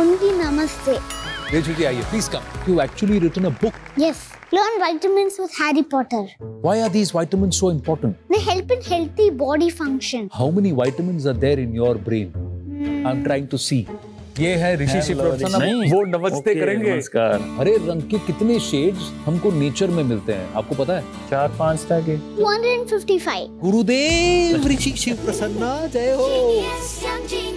Only namaste. Rachel ji, आइए, please come. You actually written a book. Yes. Learn vitamins with Harry Potter. Why are these vitamins so important? They help in healthy body function. How many vitamins are there in your brain? I'm trying to see. ये है ऋषि शिवप्रसन्न नहीं। वो नमस्ते okay, करेंगे नमस्कार हरे रंग के कितने शेड्स हमको नेचर में मिलते हैं आपको पता है चार पाँच तरह के 255. गुरुदेव ऋषि शिव प्रसन्ना जय हो Yes, I'm genius.